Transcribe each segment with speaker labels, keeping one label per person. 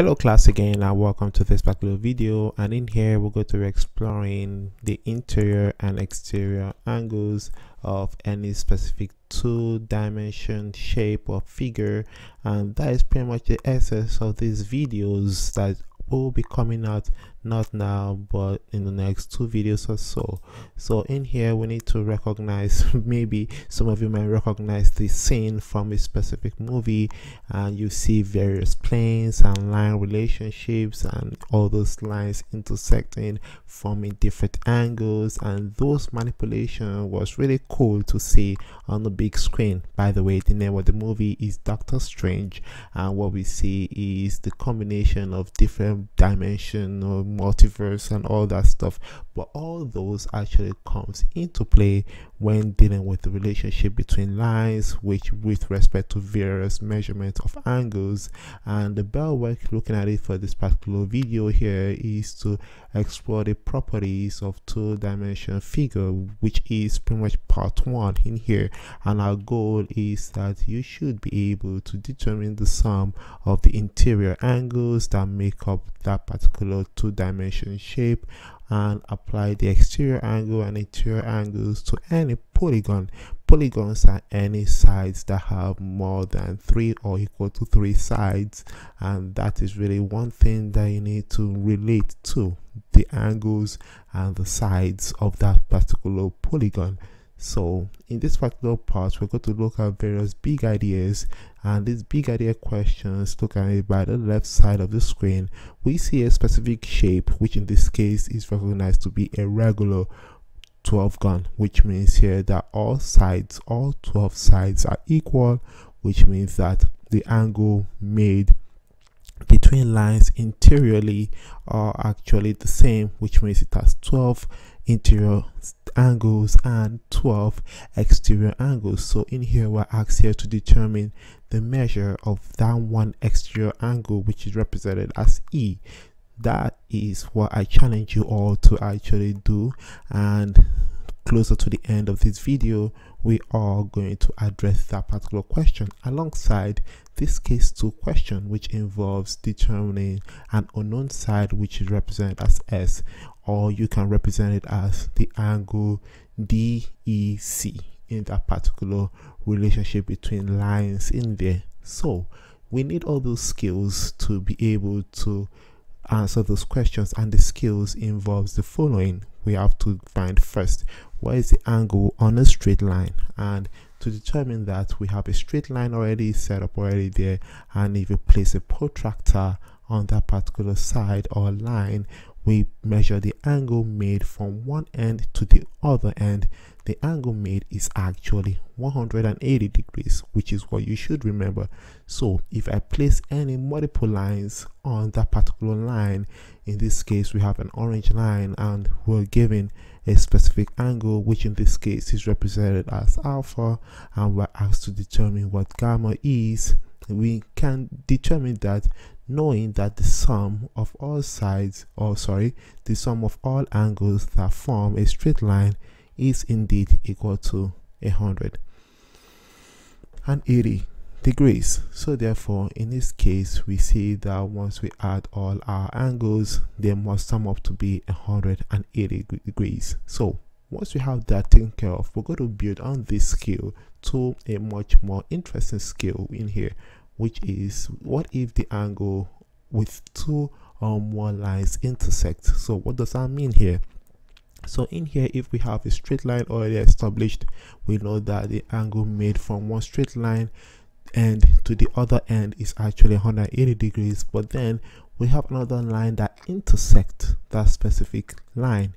Speaker 1: hello class again and welcome to this particular video. And in here we're going to be exploring the interior and exterior angles of any specific two dimension shape or figure. And that is pretty much the essence of these videos that will be coming out not now but in the next two videos or so. So in here we need to recognize maybe some of you might recognize the scene from a specific movie and you see various planes and line relationships and all those lines intersecting forming different angles and those manipulation was really cool to see on the big screen. By the way the name of the movie is doctor strange and what we see is the combination of different dimension or multiverse and all that stuff but all those actually comes into play when dealing with the relationship between lines which with respect to various measurements of angles and the bell work looking at it for this particular video here is to explore the properties of two-dimensional figure which is pretty much part one in here. And our goal is that you should be able to determine the sum of the interior angles that make up that particular two-dimension shape and apply the exterior angle and interior angles to any polygon. Polygons are any sides that have more than three or equal to three sides and that is really one thing that you need to relate to the angles and the sides of that particular polygon so in this particular part, we're going to look at various big ideas and these big idea questions look at it by the left side of the screen. We see a specific shape, which in this case is recognized to be a regular 12 gon, which means here that all sides, all 12 sides are equal, which means that the angle made between lines interiorly are actually the same, which means it has 12 interior angles and 12 exterior angles. So in here we're asked here to determine the measure of that one exterior angle which is represented as e. That is what i challenge you all to actually do. And closer to the end of this video we are going to address that particular question alongside this case 2 question which involves determining an unknown side which is represented as s or you can represent it as the angle DEC in that particular relationship between lines in there. So we need all those skills to be able to answer those questions and the skills involves the following. We have to find first what is the angle on a straight line and to determine that we have a straight line already set up already there and if you place a protractor on that particular side or line we measure the angle made from one end to the other end. The angle made is actually 180 degrees which is what you should remember. So if i place any multiple lines on that particular line in this case we have an orange line and we're given a specific angle which in this case is represented as alpha and we're asked to determine what gamma is. We can determine that knowing that the sum of all sides or sorry the sum of all angles that form a straight line is indeed equal to a hundred. And 80 degrees so therefore in this case we see that once we add all our angles they must sum up to be 180 degrees. So once we have that taken care of we're going to build on this skill to a much more interesting skill in here which is what if the angle with two um, or more lines intersect? So what does that mean here? So in here if we have a straight line already established we know that the angle made from one straight line end to the other end is actually 180 degrees. But then we have another line that intersect that specific line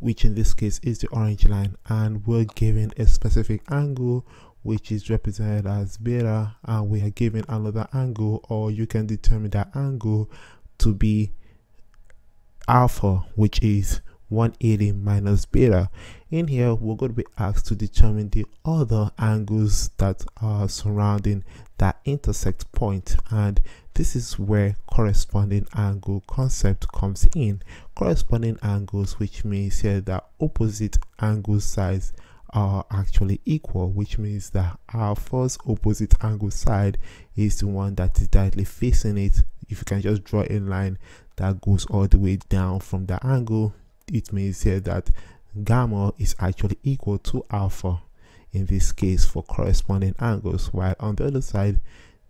Speaker 1: which in this case is the orange line. And we're given a specific angle which is represented as beta and we are given another angle or you can determine that angle to be alpha which is 180 minus beta in here we're going to be asked to determine the other angles that are surrounding that intersect point and this is where corresponding angle concept comes in. Corresponding angles which means here that opposite angle sides are actually equal which means that our first opposite angle side is the one that is directly facing it. If you can just draw a line that goes all the way down from the angle it means here that gamma is actually equal to alpha in this case for corresponding angles while on the other side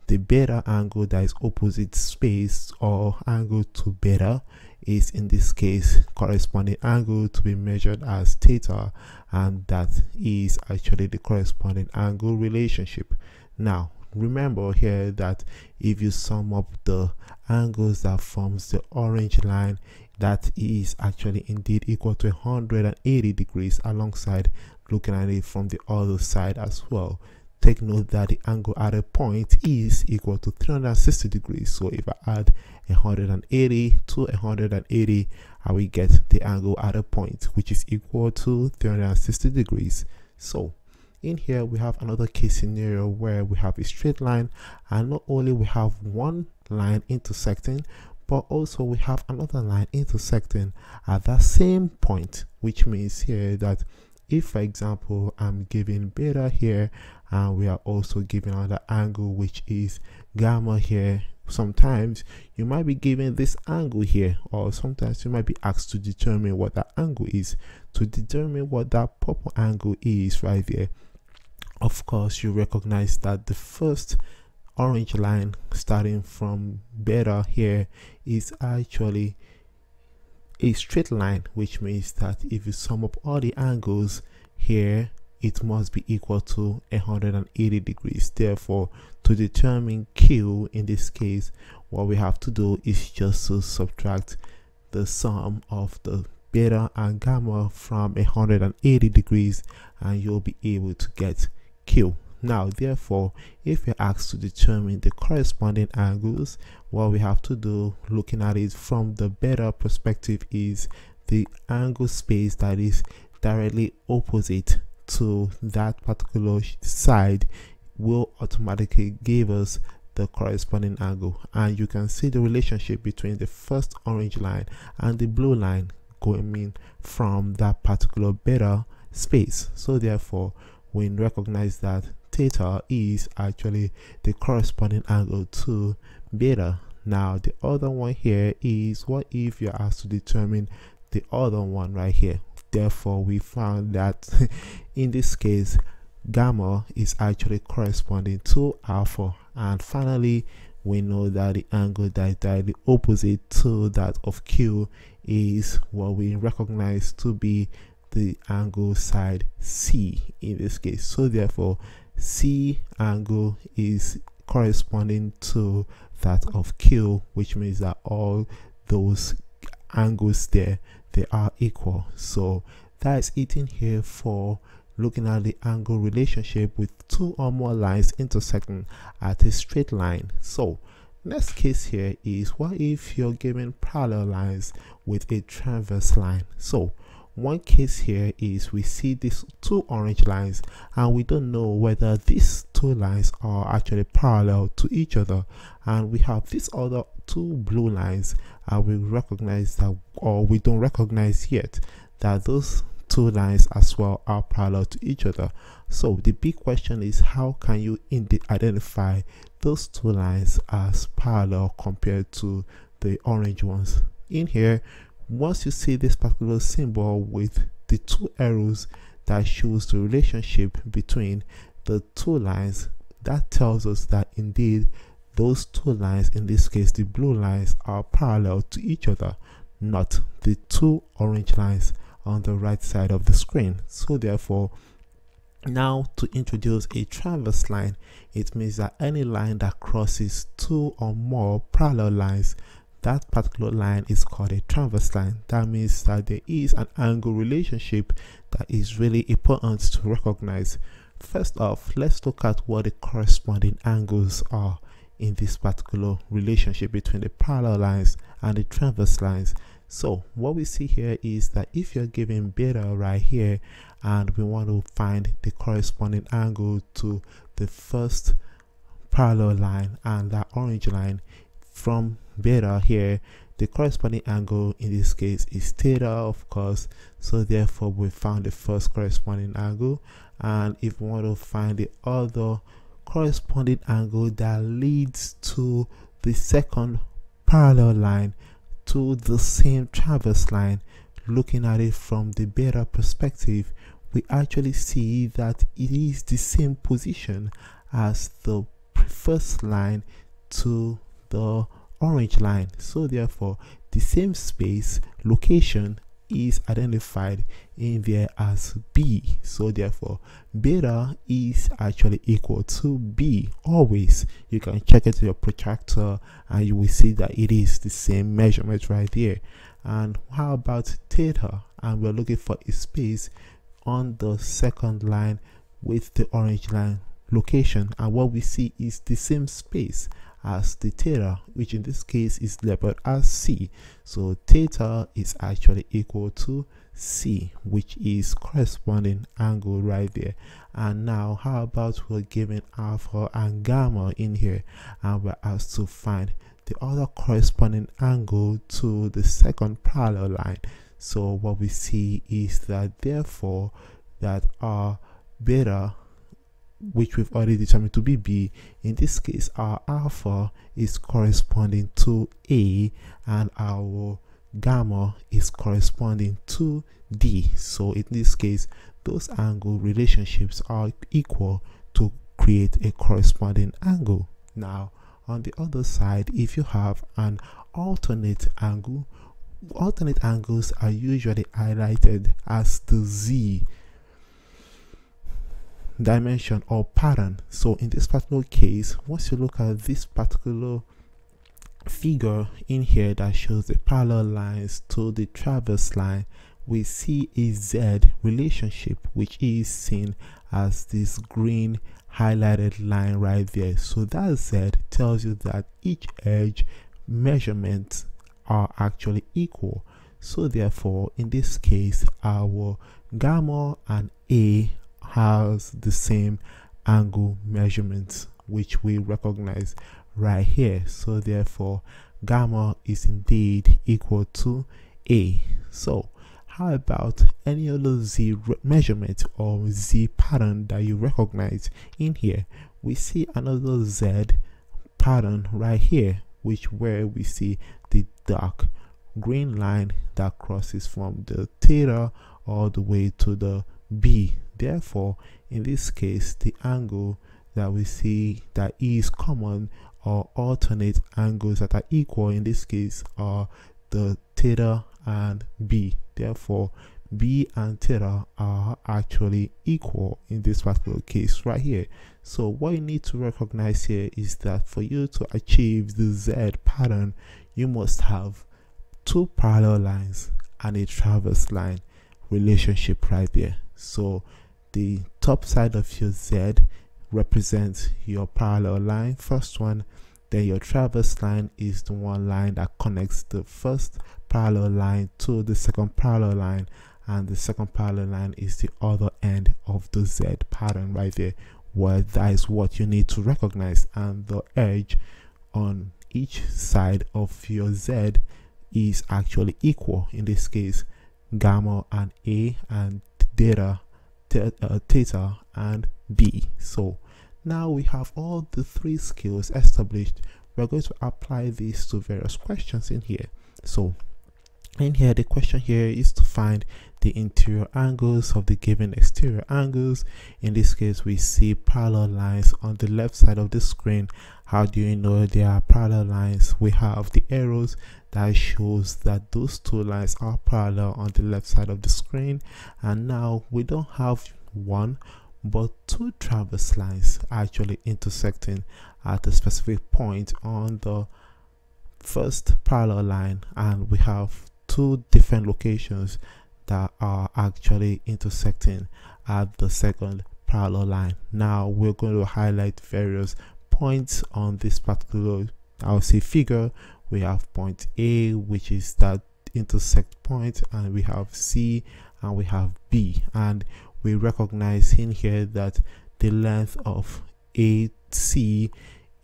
Speaker 1: the beta angle that is opposite space or angle to beta is in this case corresponding angle to be measured as theta and that is actually the corresponding angle relationship. Now remember here that if you sum up the angles that forms the orange line that is actually indeed equal to 180 degrees alongside looking at it from the other side as well take note that the angle at a point is equal to 360 degrees. So if i add 180 to 180 i will get the angle at a point which is equal to 360 degrees. So in here we have another case scenario where we have a straight line and not only we have one line intersecting but also we have another line intersecting at that same point which means here that if for example i'm giving beta here and we are also giving another angle which is gamma here. Sometimes you might be given this angle here or sometimes you might be asked to determine what that angle is. To determine what that purple angle is right there of course you recognize that the first orange line starting from beta here is actually a straight line which means that if you sum up all the angles here it must be equal to 180 degrees. Therefore to determine q in this case what we have to do is just to subtract the sum of the beta and gamma from 180 degrees and you'll be able to get q. Now therefore if you're asked to determine the corresponding angles what we have to do looking at it from the beta perspective is the angle space that is directly opposite to that particular side will automatically give us the corresponding angle. And you can see the relationship between the first orange line and the blue line going from that particular beta space. So therefore we recognize that theta is actually the corresponding angle to beta. Now the other one here is what if you're asked to determine the other one right here therefore we found that in this case gamma is actually corresponding to alpha. And finally we know that the angle that is directly opposite to that of q is what we recognize to be the angle side c in this case. So therefore c angle is corresponding to that of q which means that all those angles there they are equal. So that is it in here for looking at the angle relationship with two or more lines intersecting at a straight line. So next case here is what if you're given parallel lines with a transverse line? So one case here is we see these two orange lines and we don't know whether these two lines are actually parallel to each other. And we have these other two blue lines and we recognize that or we don't recognize yet that those two lines as well are parallel to each other. So the big question is how can you identify those two lines as parallel compared to the orange ones? In here once you see this particular symbol with the two arrows that shows the relationship between the two lines that tells us that indeed those two lines in this case the blue lines are parallel to each other not the two orange lines on the right side of the screen. So therefore now to introduce a transverse line it means that any line that crosses two or more parallel lines that particular line is called a transverse line. That means that there is an angle relationship that is really important to recognize. First off, let's look at what the corresponding angles are in this particular relationship between the parallel lines and the transverse lines. So what we see here is that if you're given beta right here and we want to find the corresponding angle to the first parallel line and that orange line from beta here. The corresponding angle in this case is theta of course. So therefore we found the first corresponding angle. And if we want to find the other corresponding angle that leads to the second parallel line to the same traverse line looking at it from the beta perspective we actually see that it is the same position as the first line to the orange line. So therefore the same space location is identified in there as b. So therefore beta is actually equal to b. Always you can check it to your protractor and you will see that it is the same measurement right there. And how about theta? And we're looking for a space on the second line with the orange line location. And what we see is the same space as the theta which in this case is labeled as c. So theta is actually equal to c which is corresponding angle right there. And now how about we're given alpha and gamma in here? And we're asked to find the other corresponding angle to the second parallel line. So what we see is that therefore that our beta which we've already determined to be b. In this case our alpha is corresponding to a and our gamma is corresponding to d. So in this case those angle relationships are equal to create a corresponding angle. Now on the other side if you have an alternate angle alternate angles are usually highlighted as the z dimension or pattern. So in this particular case once you look at this particular figure in here that shows the parallel lines to the traverse line we see a z relationship which is seen as this green highlighted line right there. So that z tells you that each edge measurements are actually equal. So therefore in this case our gamma and a has the same angle measurements which we recognize right here. So therefore gamma is indeed equal to a. So how about any other z measurement or z pattern that you recognize in here? We see another z pattern right here which where we see the dark green line that crosses from the theta all the way to the b Therefore, in this case, the angle that we see that is common or alternate angles that are equal in this case are the theta and b. Therefore, b and theta are actually equal in this particular case right here. So what you need to recognize here is that for you to achieve the Z pattern, you must have two parallel lines and a traverse line relationship right there. So the top side of your Z represents your parallel line. First one then your traverse line is the one line that connects the first parallel line to the second parallel line and the second parallel line is the other end of the Z pattern right there where that is what you need to recognize. And the edge on each side of your Z is actually equal in this case gamma and A and theta Uh, theta and b. So now we have all the three skills established. We're going to apply these to various questions in here. So in here the question here is to find the interior angles of the given exterior angles. In this case we see parallel lines on the left side of the screen. How do you know there are parallel lines? We have the arrows that shows that those two lines are parallel on the left side of the screen. And now we don't have one but two transverse lines actually intersecting at a specific point on the first parallel line. And we have two different locations that are actually intersecting at the second parallel line. Now we're going to highlight various points on this particular say figure. We have point a which is that intersect point and we have c and we have b. And we recognize in here that the length of ac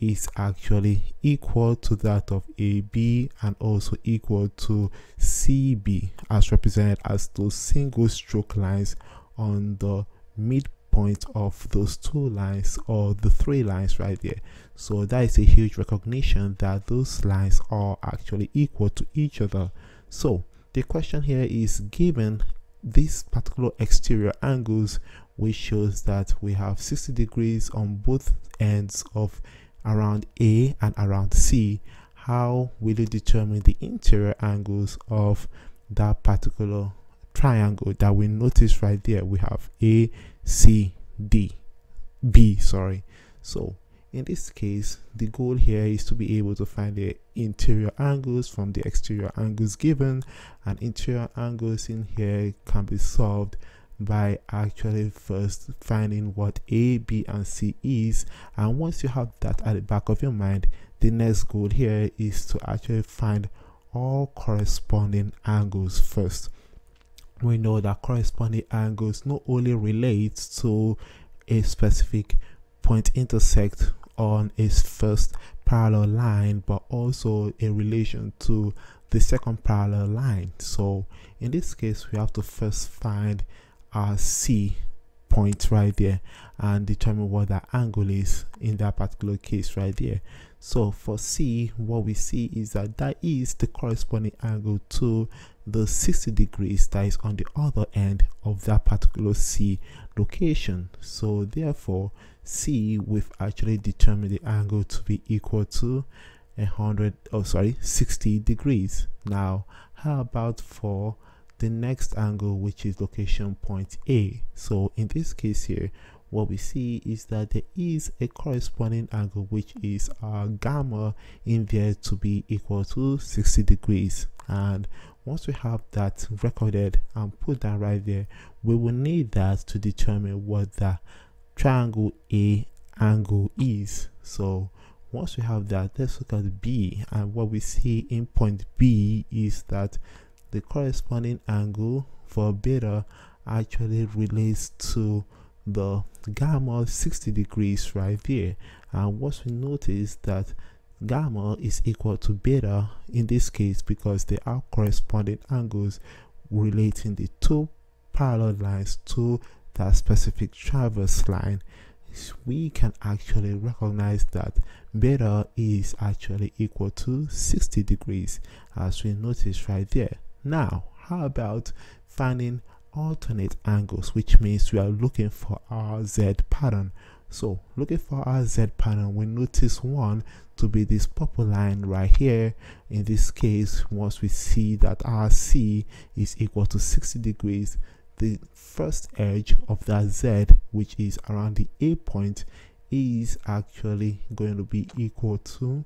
Speaker 1: is actually equal to that of AB and also equal to CB as represented as those single stroke lines on the midpoint of those two lines or the three lines right there. So that is a huge recognition that those lines are actually equal to each other. So the question here is given these particular exterior angles which shows that we have 60 degrees on both ends of around A and around C how will you determine the interior angles of that particular triangle that we notice right there? We have A C D B sorry. So in this case the goal here is to be able to find the interior angles from the exterior angles given and interior angles in here can be solved by actually first finding what A, B, and C is. And once you have that at the back of your mind, the next goal here is to actually find all corresponding angles first. We know that corresponding angles not only relate to a specific point intersect on its first parallel line, but also in relation to the second parallel line. So in this case, we have to first find our C point right there and determine what that angle is in that particular case right there. So for C, what we see is that that is the corresponding angle to the 60 degrees that is on the other end of that particular C location. So therefore, C, we've actually determined the angle to be equal to 100, oh sorry, 60 degrees. Now, how about for the next angle which is location point A. So in this case here what we see is that there is a corresponding angle which is our gamma in there to be equal to 60 degrees. And once we have that recorded and put that right there we will need that to determine what the triangle A angle is. So once we have that let's look at B. And what we see in point B is that the corresponding angle for beta actually relates to the gamma 60 degrees right there. And what we notice that gamma is equal to beta in this case because there are corresponding angles relating the two parallel lines to that specific traverse line. We can actually recognize that beta is actually equal to 60 degrees as we notice right there now, how about finding alternate angles, which means we are looking for our Z pattern. So looking for our Z pattern, we notice one to be this purple line right here. In this case, once we see that our C is equal to 60 degrees, the first edge of that Z, which is around the A point, is actually going to be equal to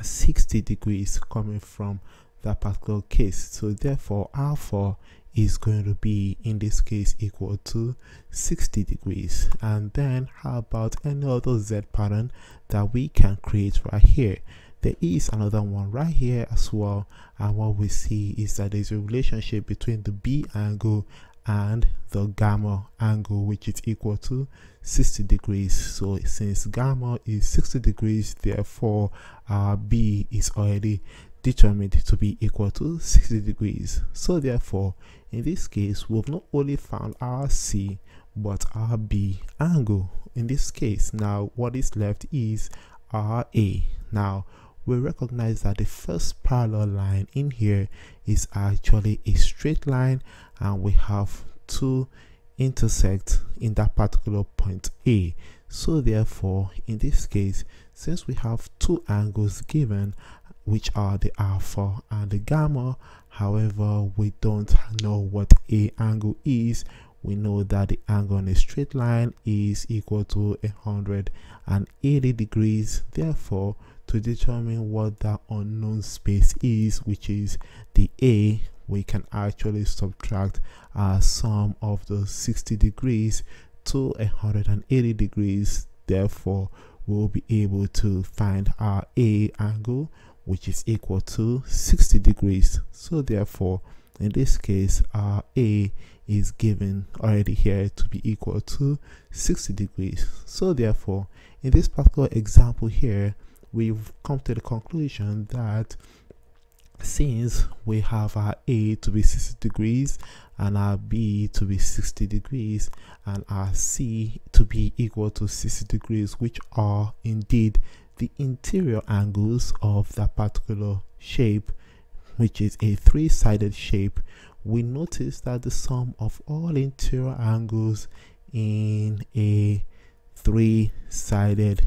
Speaker 1: 60 degrees coming from that particular case. So therefore alpha is going to be in this case equal to 60 degrees. And then how about any other z pattern that we can create right here? There is another one right here as well. And what we see is that there's a relationship between the b angle and the gamma angle which is equal to 60 degrees. So since gamma is 60 degrees therefore our b is already determined to be equal to 60 degrees. So therefore, in this case, we've not only found our C, but our B angle. In this case, now what is left is our A. Now, we recognize that the first parallel line in here is actually a straight line and we have to intersect in that particular point A. So therefore, in this case, since we have two angles given which are the alpha and the gamma. However we don't know what a angle is. We know that the angle on a straight line is equal to 180 degrees. Therefore to determine what that unknown space is which is the a we can actually subtract a sum of the 60 degrees to 180 degrees. Therefore we'll be able to find our a angle which is equal to 60 degrees. So therefore in this case our a is given already here to be equal to 60 degrees. So therefore in this particular example here we've come to the conclusion that since we have our A to be 60 degrees and our B to be 60 degrees and our C to be equal to 60 degrees which are indeed the interior angles of that particular shape which is a three-sided shape we notice that the sum of all interior angles in a three-sided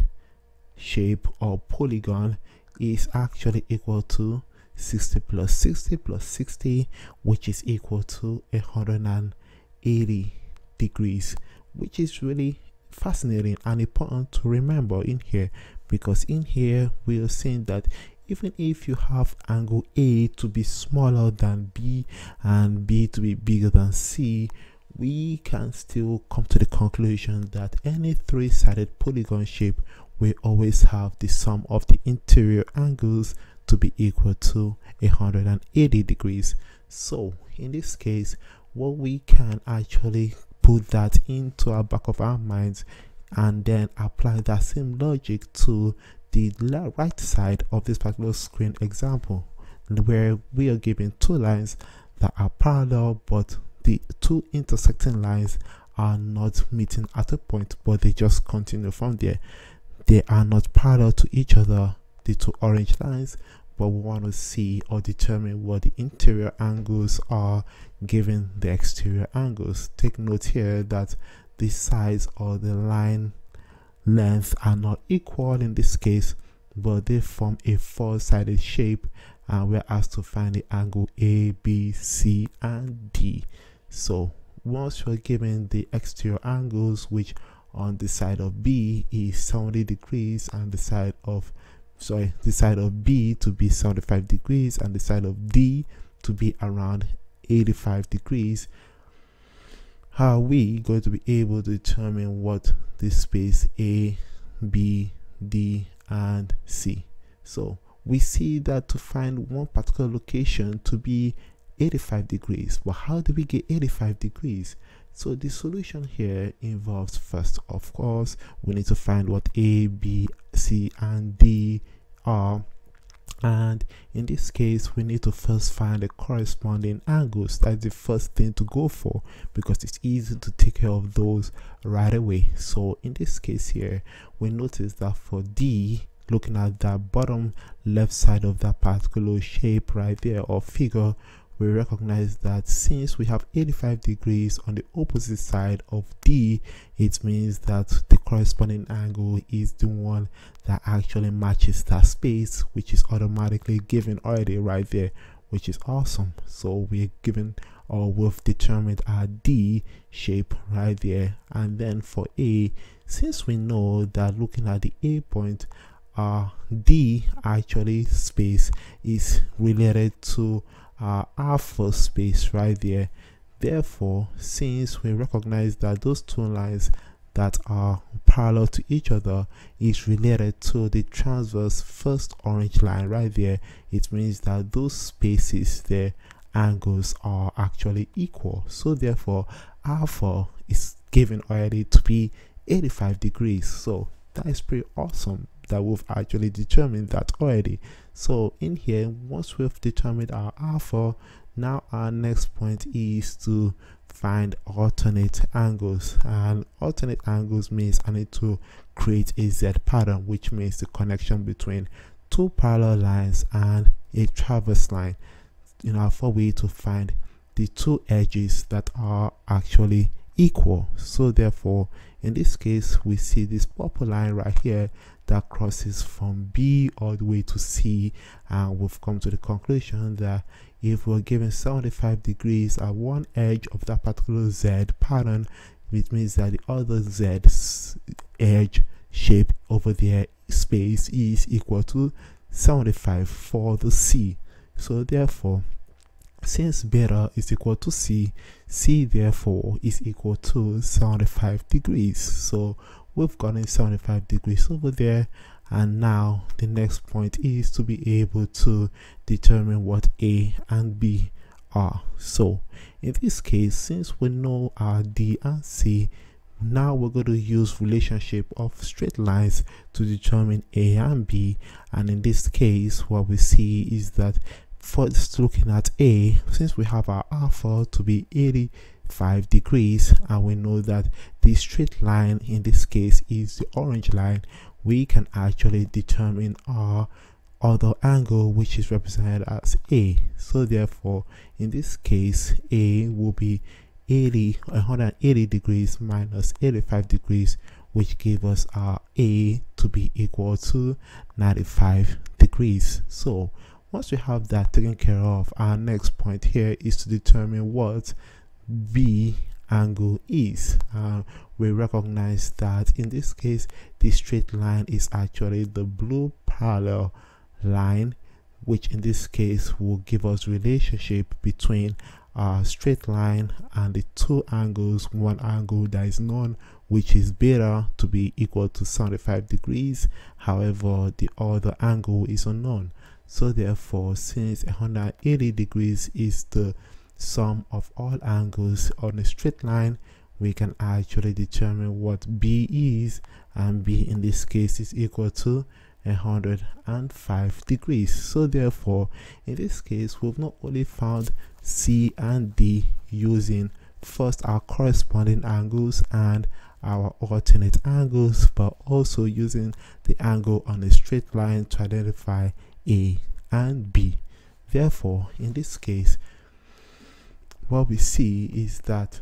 Speaker 1: shape or polygon is actually equal to 60 plus 60 plus 60 which is equal to 180 degrees which is really fascinating and important to remember in here because in here we are saying that even if you have angle A to be smaller than B and B to be bigger than C we can still come to the conclusion that any three-sided polygon shape will always have the sum of the interior angles to be equal to 180 degrees. So in this case what we can actually put that into our back of our minds and then apply that same logic to the right side of this particular screen example where we are given two lines that are parallel but the two intersecting lines are not meeting at a point but they just continue from there. They are not parallel to each other the two orange lines but we want to see or determine what the interior angles are given the exterior angles. Take note here that the size or the line length are not equal in this case but they form a four-sided shape and we're asked to find the angle A, B, C and D. So once you're given the exterior angles which on the side of B is 70 degrees and the side of sorry the side of B to be 75 degrees and the side of D to be around 85 degrees how are we going to be able to determine what this space A B D and C? So we see that to find one particular location to be 85 degrees. But how do we get 85 degrees? So the solution here involves first of course we need to find what a b c and d are and in this case we need to first find the corresponding angles that's the first thing to go for because it's easy to take care of those right away. So in this case here we notice that for d looking at that bottom left side of that particular shape right there or figure we recognize that since we have 85 degrees on the opposite side of D, it means that the corresponding angle is the one that actually matches that space, which is automatically given already right there, which is awesome. So we're given or we've determined our D shape right there. And then for A, since we know that looking at the A point, uh, D actually space is related to our first space right there. Therefore since we recognize that those two lines that are parallel to each other is related to the transverse first orange line right there it means that those spaces their angles are actually equal. So therefore alpha is given already to be 85 degrees. So that is pretty awesome that we've actually determined that already so in here once we've determined our alpha now our next point is to find alternate angles. And alternate angles means i need to create a z pattern which means the connection between two parallel lines and a traverse line in our way to find the two edges that are actually equal. So therefore in this case we see this purple line right here that crosses from b all the way to c and we've come to the conclusion that if we're given 75 degrees at one edge of that particular z pattern it means that the other z edge shape over there space is equal to 75 for the c so therefore since beta is equal to c, c therefore is equal to 75 degrees. So we've gotten 75 degrees over there and now the next point is to be able to determine what a and b are. So in this case since we know our d and c now we're going to use relationship of straight lines to determine a and b. And in this case what we see is that first looking at a since we have our alpha to be 85 degrees and we know that the straight line in this case is the orange line. We can actually determine our other angle which is represented as a. So therefore in this case a will be 80 180 degrees minus 85 degrees which gave us our a to be equal to 95 degrees. So once we have that taken care of our next point here is to determine what b angle is uh, we recognize that in this case the straight line is actually the blue parallel line which in this case will give us relationship between our straight line and the two angles. One angle that is known which is beta to be equal to 75 degrees. However the other angle is unknown. So therefore since 180 degrees is the sum of all angles on a straight line we can actually determine what b is and b in this case is equal to 105 degrees. So therefore in this case we've not only found c and d using first our corresponding angles and our alternate angles but also using the angle on a straight line to identify a and b. Therefore in this case what we see is that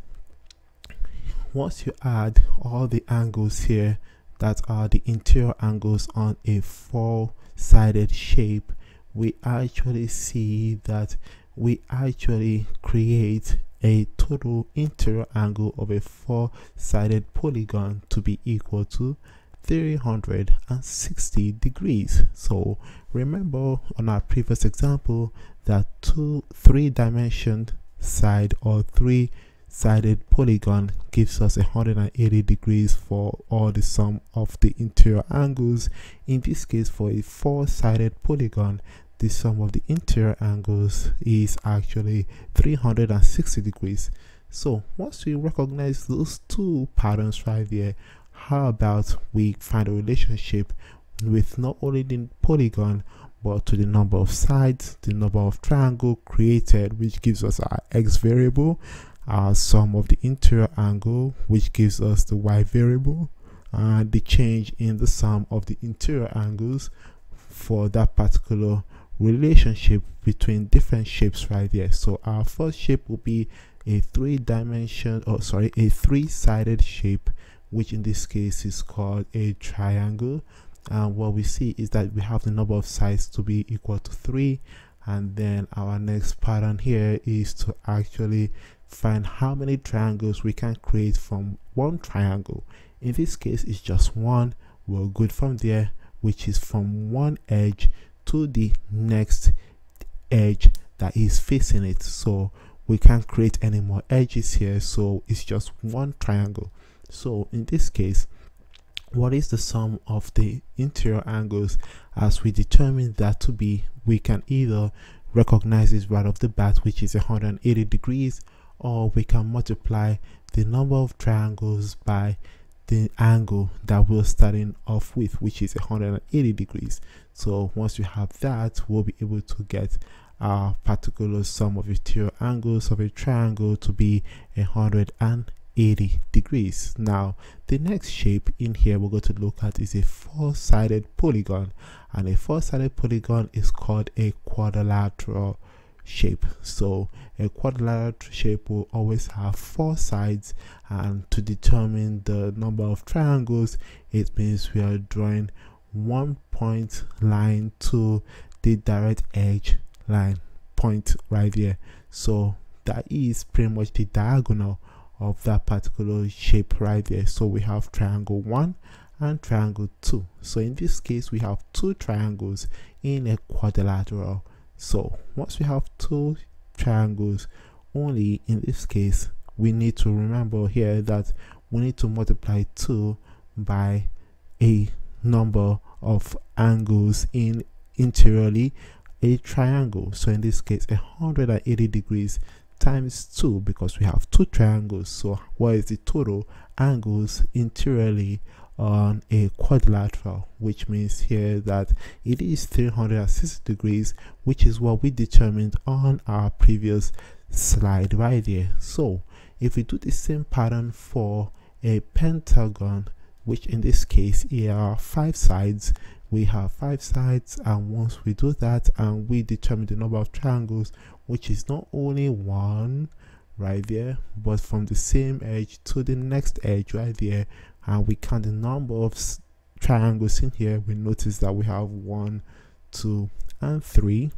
Speaker 1: once you add all the angles here that are the interior angles on a four-sided shape we actually see that we actually create a total interior angle of a four-sided polygon to be equal to 360 degrees. So remember on our previous example that two three dimensioned side or three sided polygon gives us 180 degrees for all the sum of the interior angles. In this case for a four-sided polygon the sum of the interior angles is actually 360 degrees. So once we recognize those two patterns right there how about we find a relationship with not only the polygon but to the number of sides the number of triangle created which gives us our x variable our sum of the interior angle which gives us the y variable and the change in the sum of the interior angles for that particular relationship between different shapes right there. So our first shape will be a three dimension or oh, sorry a three sided shape which in this case is called a triangle and what we see is that we have the number of sides to be equal to three. And then our next pattern here is to actually find how many triangles we can create from one triangle. In this case it's just one. We're good from there which is from one edge to the next edge that is facing it. So we can't create any more edges here. So it's just one triangle. So in this case what is the sum of the interior angles as we determine that to be? We can either recognize it right off the bat which is 180 degrees or we can multiply the number of triangles by the angle that we're starting off with which is 180 degrees. So once we have that we'll be able to get our particular sum of interior angles of a triangle to be 180 degrees. Now the next shape in here we're going to look at is a four-sided polygon and a four-sided polygon is called a quadrilateral shape. So a quadrilateral shape will always have four sides and to determine the number of triangles it means we are drawing one point line to the direct edge line point right there. So that is pretty much the diagonal of that particular shape right there. So we have triangle 1 and triangle 2 so in this case we have two triangles in a quadrilateral. So once we have two triangles only in this case we need to remember here that we need to multiply 2 by a number of angles in interiorly a triangle. So in this case 180 degrees times 2 because we have two triangles. So what is the total angles interiorly on a quadrilateral which means here that it is 360 degrees which is what we determined on our previous slide right here. So if we do the same pattern for a pentagon which in this case here are five sides. We have five sides and once we do that and we determine the number of triangles which is not only one right there but from the same edge to the next edge right there. And we count the number of triangles in here. We notice that we have one two and three.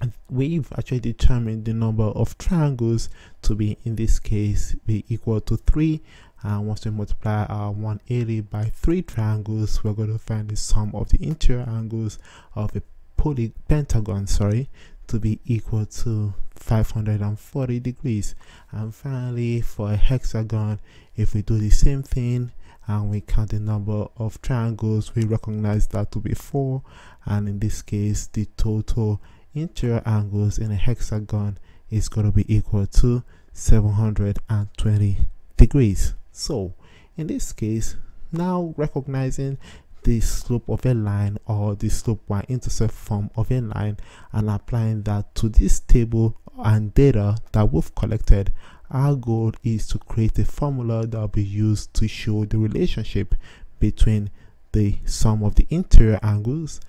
Speaker 1: And we've actually determined the number of triangles to be in this case be equal to three. And once we multiply our 180 by three triangles we're going to find the sum of the interior angles of a poly pentagon sorry to be equal to 540 degrees. And finally for a hexagon if we do the same thing and we count the number of triangles we recognize that to be four. And in this case the total interior angles in a hexagon is going to be equal to 720 degrees. So in this case now recognizing the slope of a line or the slope y-intercept form of a line and applying that to this table and data that we've collected our goal is to create a formula that will be used to show the relationship between the sum of the interior angles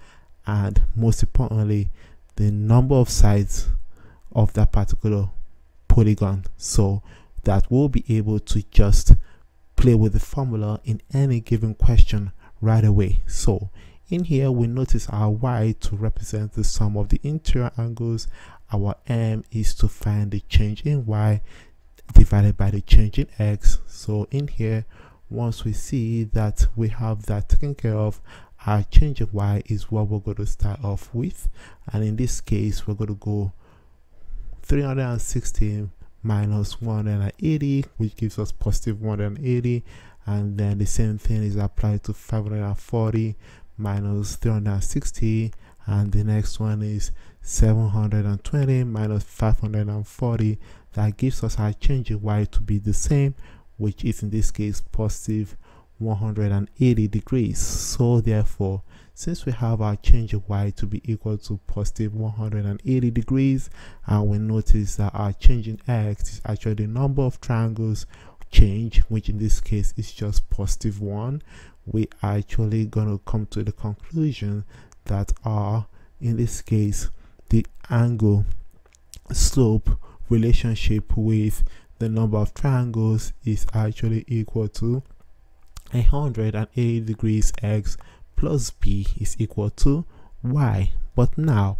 Speaker 1: and most importantly the number of sides of that particular polygon so that we'll be able to just play with the formula in any given question right away. So in here we notice our y to represent the sum of the interior angles. Our m is to find the change in y divided by the change in x. So in here once we see that we have that taken care of our change of y is what we're going to start off with and in this case we're going to go 360 minus 180 which gives us positive 180 and then the same thing is applied to 540 minus 360 and the next one is 720 minus 540 that gives us our change in y to be the same which is in this case positive 180 degrees. So therefore since we have our change of y to be equal to positive 180 degrees and we notice that our change in x is actually the number of triangles change which in this case is just positive one we are actually going to come to the conclusion that r in this case the angle slope relationship with the number of triangles is actually equal to 180 degrees x plus b is equal to y. But now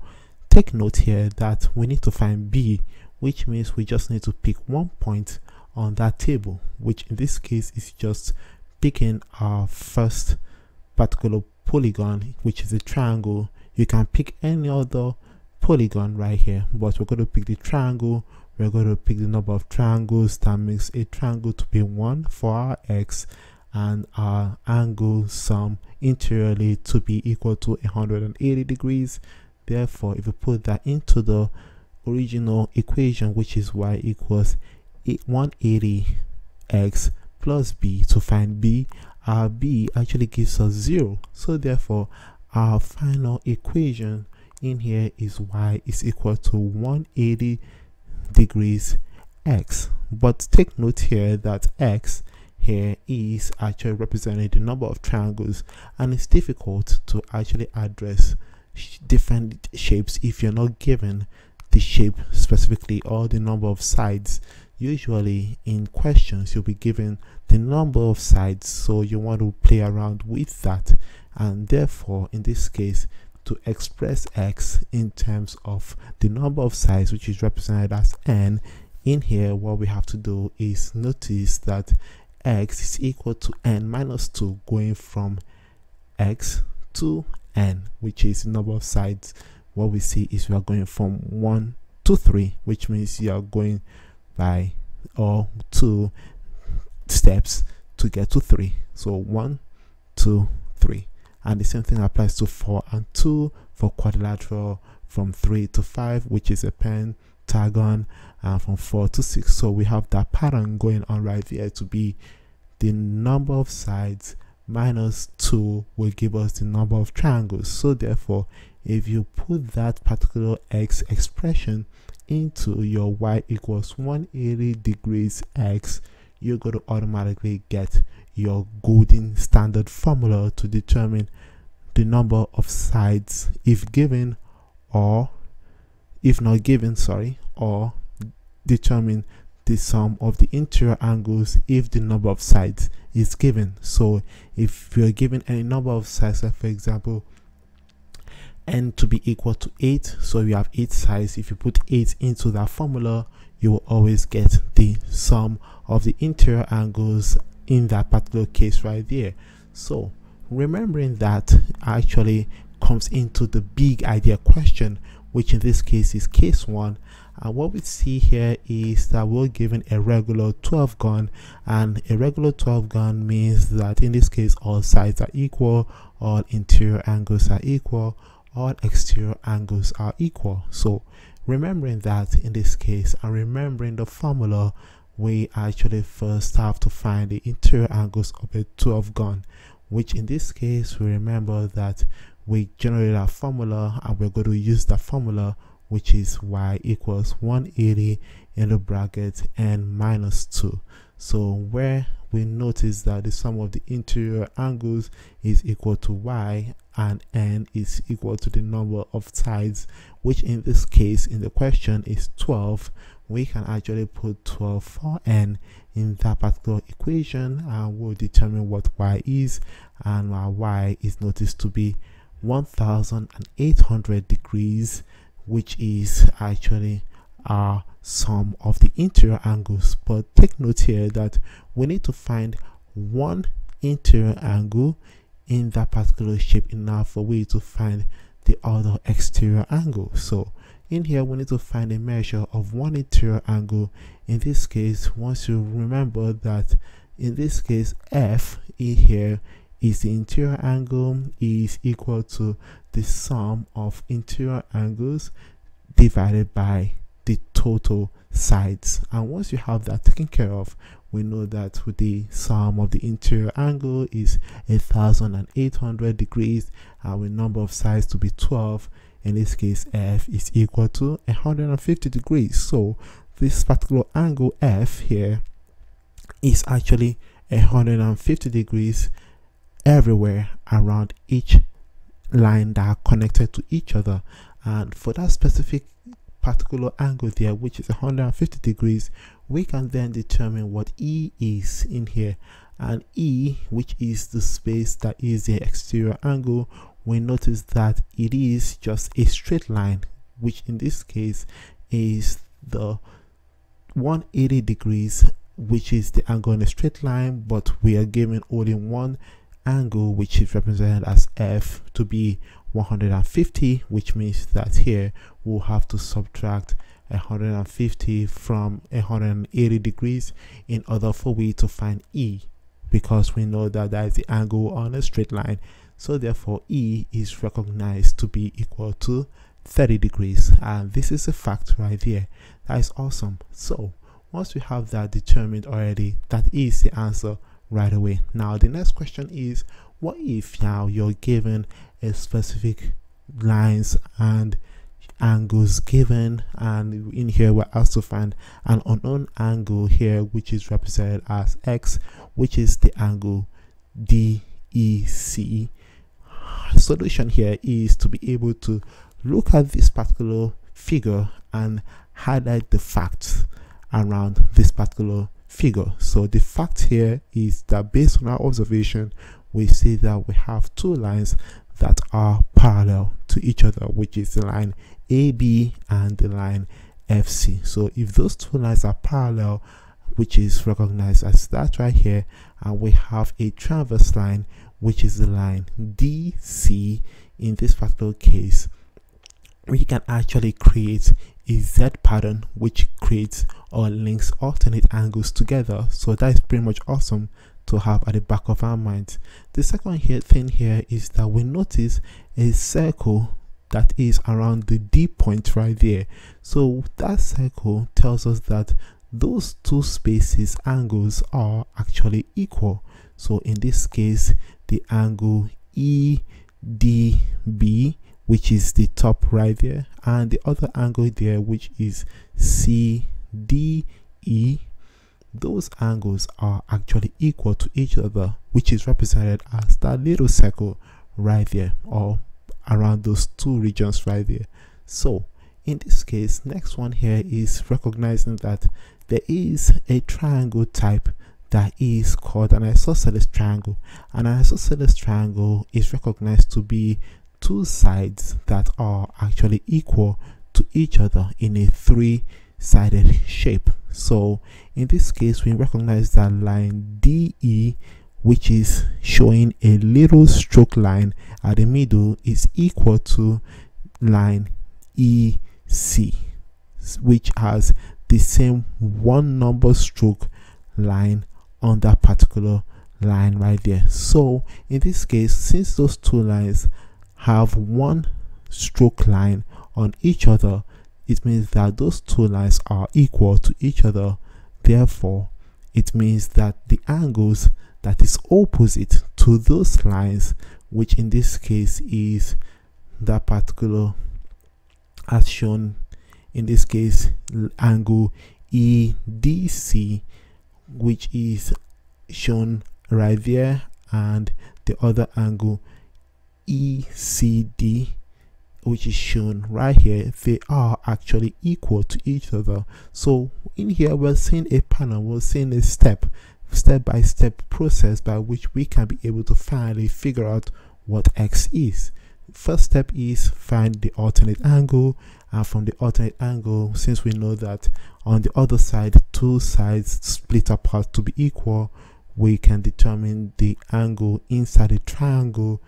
Speaker 1: take note here that we need to find b which means we just need to pick one point on that table which in this case is just picking our first particular polygon which is a triangle. You can pick any other polygon right here but we're going to pick the triangle. We're going to pick the number of triangles that makes a triangle to be one for our x and our angle sum interiorly to be equal to 180 degrees. Therefore if we put that into the original equation which is y equals 180x plus b to find b. Our b actually gives us 0 so therefore our final equation in here is y is equal to 180 degrees x. But take note here that x here is actually representing the number of triangles and it's difficult to actually address different shapes if you're not given the shape specifically or the number of sides usually in questions you'll be given the number of sides so you want to play around with that. And therefore in this case to express x in terms of the number of sides which is represented as n in here what we have to do is notice that x is equal to n minus 2 going from x to n which is the number of sides. What we see is we are going from 1 to 3 which means you are going by or two steps to get to three. So one two three. And the same thing applies to four and two for quadrilateral from three to five which is a pentagon and from four to six. So we have that pattern going on right there to be the number of sides minus 2 will give us the number of triangles. So therefore if you put that particular x expression into your y equals 180 degrees x you're going to automatically get your golden standard formula to determine the number of sides if given or if not given sorry or determine the sum of the interior angles if the number of sides is given. So if you're given any number of sides like for example n to be equal to 8 so you have 8 sides. If you put 8 into that formula you will always get the sum of the interior angles in that particular case right there. So remembering that actually comes into the big idea question which in this case is case 1 and what we see here is that we're given a regular 12 gon and a regular 12 gon means that in this case all sides are equal all interior angles are equal all exterior angles are equal. So remembering that in this case and remembering the formula we actually first have to find the interior angles of a 12 gon which in this case we remember that we generate our formula and we're going to use that formula which is y equals 180 in the bracket and minus 2 so where we notice that the sum of the interior angles is equal to y and n is equal to the number of sides which in this case in the question is 12 we can actually put 12 for n in that particular equation and we'll determine what y is. And our y is noticed to be 1800 degrees which is actually our sum of the interior angles. But take note here that we need to find one interior angle in that particular shape enough for we to find the other exterior angle. So in here we need to find a measure of one interior angle. In this case once you remember that in this case f in here is the interior angle is equal to the sum of interior angles divided by the total sides. And once you have that taken care of we know that with the sum of the interior angle is 1800 degrees and with number of sides to be 12 in this case f is equal to 150 degrees. So this particular angle f here is actually 150 degrees everywhere around each line that are connected to each other. And for that specific particular angle there which is 150 degrees we can then determine what e is in here. And e which is the space that is the exterior angle we notice that it is just a straight line which in this case is the 180 degrees which is the angle in a straight line but we are given only one angle which is represented as f to be 150 which means that here we'll have to subtract 150 from 180 degrees in order for we to find e because we know that that is the angle on a straight line. So therefore e is recognized to be equal to 30 degrees. And this is a fact right there that is awesome. So once we have that determined already that is the answer right away. Now, the next question is what if now you're given a specific lines and angles given and in here we're asked to find an unknown angle here which is represented as x which is the angle DEC solution here is to be able to look at this particular figure and highlight the facts around this particular figure. So the fact here is that based on our observation, we see that we have two lines that are parallel to each other, which is the line AB and the line FC. So if those two lines are parallel, which is recognized as that right here, and we have a transverse line, which is the line DC in this particular case, we can actually create a Z pattern which creates or links alternate angles together. So that is pretty much awesome to have at the back of our minds. The second here thing here is that we notice a circle that is around the D point right there. So that circle tells us that those two spaces angles are actually equal. so in this case the angle EDB which is the top right there and the other angle there which is CDE those angles are actually equal to each other which is represented as that little circle right there or around those two regions right there. So in this case next one here is recognizing that there is a triangle type that is called an isosceles triangle. And an isosceles triangle is recognized to be two sides that are actually equal to each other in a three-sided shape. So in this case we recognize that line DE which is showing a little stroke line at the middle is equal to line EC which has the same one number stroke line on that particular line right there. So in this case since those two lines have one stroke line on each other it means that those two lines are equal to each other. Therefore it means that the angles that is opposite to those lines which in this case is that particular as shown in this case angle EDC which is shown right there and the other angle ECD which is shown right here they are actually equal to each other. So in here we're seeing a panel we're seeing a step step by step process by which we can be able to finally figure out what x is. First step is find the alternate angle and from the alternate angle since we know that on the other side two sides split apart to be equal we can determine the angle inside the triangle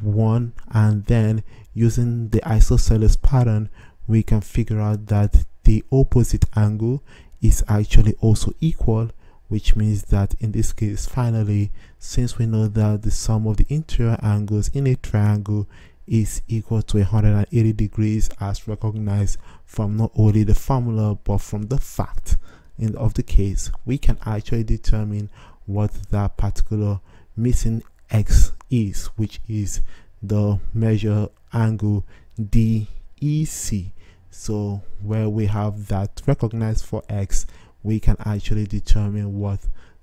Speaker 1: one and then using the isosceles pattern we can figure out that the opposite angle is actually also equal which means that in this case finally since we know that the sum of the interior angles in a triangle is equal to 180 degrees as recognized from not only the formula but from the fact in of the case we can actually determine what that particular missing x is which is the measure angle DEC so where we have that recognized for x we can actually determine what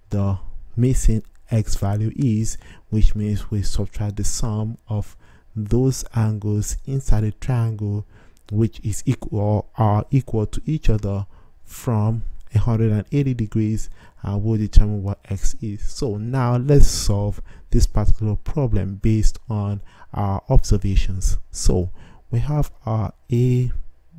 Speaker 1: the missing x value is which means we subtract the sum of those angles inside a triangle which is equal are equal to each other from 180 degrees and we'll determine what x is. So now let's solve this particular problem based on our observations. So we have our a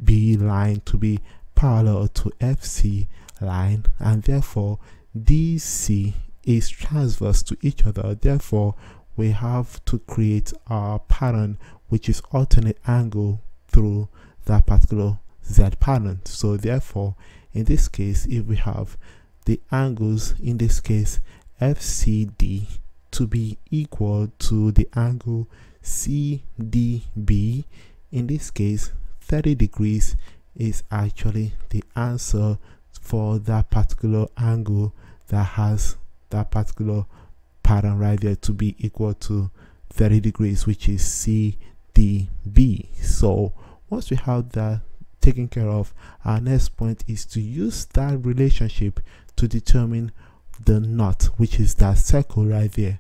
Speaker 1: b line to be parallel to fc line and therefore dc is transverse to each other. Therefore we have to create a pattern which is alternate angle through that particular z pattern. So therefore in this case if we have the angles in this case fcd to be equal to the angle cdb in this case 30 degrees is actually the answer for that particular angle that has that particular pattern right there to be equal to 30 degrees which is CDB so once we have that taken care of our next point is to use that relationship to determine the knot which is that circle right there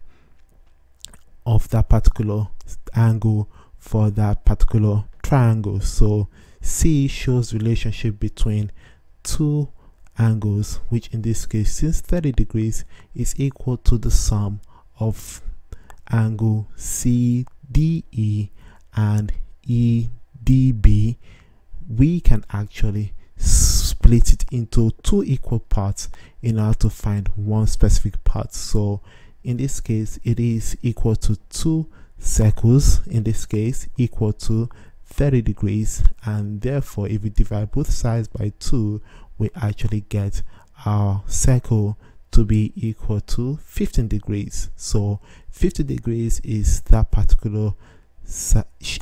Speaker 1: of that particular angle for that particular triangle. So C shows relationship between two angles which in this case since 30 degrees is equal to the sum of angle CDE and EDB we can actually split it into two equal parts in order to find one specific part. So in this case it is equal to two circles in this case equal to 30 degrees and therefore if we divide both sides by 2 we actually get our circle to be equal to 15 degrees. So 50 degrees is that particular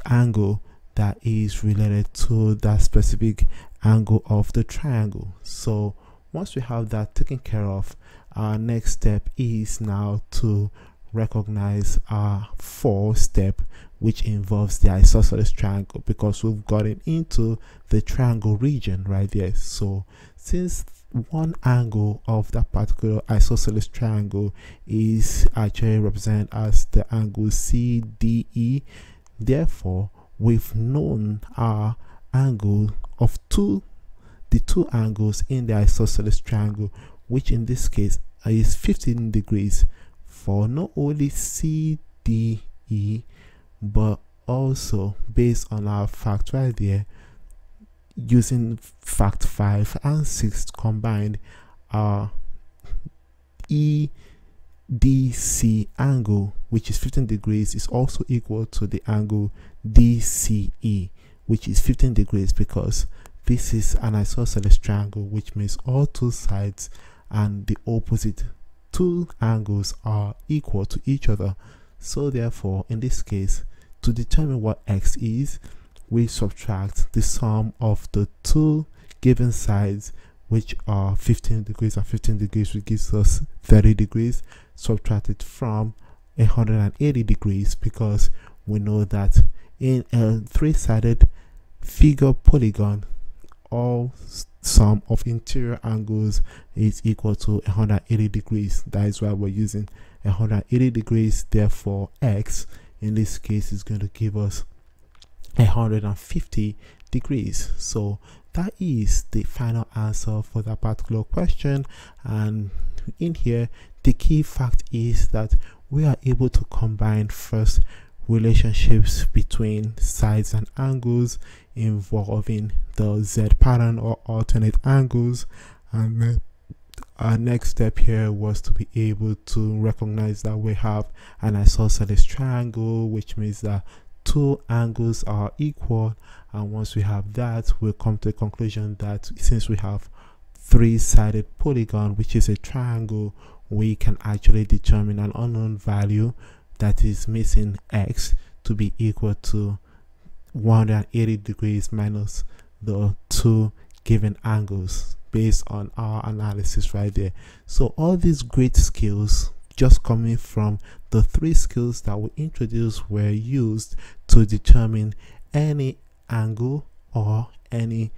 Speaker 1: angle that is related to that specific angle of the triangle. So once we have that taken care of our next step is now to recognize our fourth step which involves the isosceles triangle because we've gotten into the triangle region right there. So since one angle of that particular isosceles triangle is actually represented as the angle CDE therefore we've known our angle of two the two angles in the isosceles triangle which in this case is 15 degrees for not only CDE but also based on our fact right there using fact 5 and 6 combined our EDC angle which is 15 degrees is also equal to the angle DCE which is 15 degrees because this is an isosceles triangle which means all two sides and the opposite two angles are equal to each other. So therefore, in this case, to determine what x is, we subtract the sum of the two given sides which are 15 degrees and 15 degrees which gives us 30 degrees subtract it from 180 degrees because we know that in a three-sided figure polygon all sum of interior angles is equal to 180 degrees. That is why we're using 180 degrees therefore x in this case is going to give us 150 degrees. So that is the final answer for that particular question. And in here the key fact is that we are able to combine first relationships between sides and angles involving the z pattern or alternate angles and our next step here was to be able to recognize that we have an isosceles triangle which means that two angles are equal. And once we have that we'll come to a conclusion that since we have three-sided polygon which is a triangle we can actually determine an unknown value that is missing x to be equal to 180 degrees minus the two given angles based on our analysis right there. So all these great skills just coming from the three skills that we introduced were used to determine any angle or any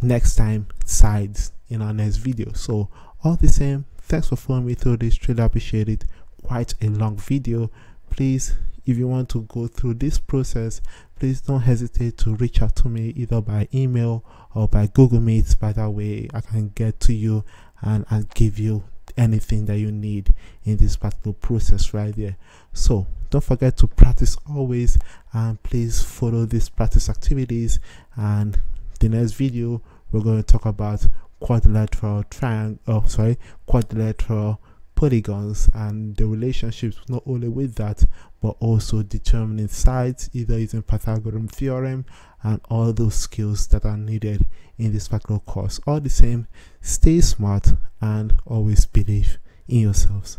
Speaker 1: next time sides in our next video. So all the same thanks for following me through this. Really appreciate it. Quite a long video. Please if you want to go through this process please don't hesitate to reach out to me either by email or by google meets by that way i can get to you and i'll give you anything that you need in this particular process right there. So don't forget to practice always and please follow these practice activities. And the next video we're going to talk about quadrilateral triangle oh sorry quadrilateral polygons and the relationships not only with that but also determining sides either using Pythagorean theorem and all those skills that are needed in this particular course. All the same stay smart and always believe in yourselves